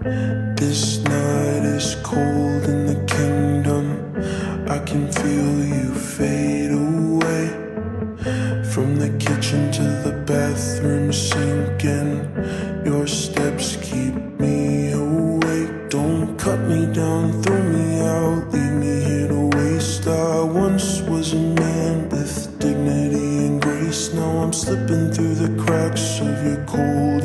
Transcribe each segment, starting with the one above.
This night is cold in the kingdom. I can feel you fade away. From the kitchen to the bathroom sinking. Your steps keep me awake. Don't cut me down, throw me out, leave me here to waste. I once was a man with dignity and grace. Now I'm slipping through the cracks of your cold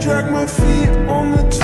drag my feet on the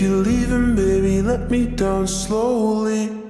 If you're leaving, baby, let me down slowly.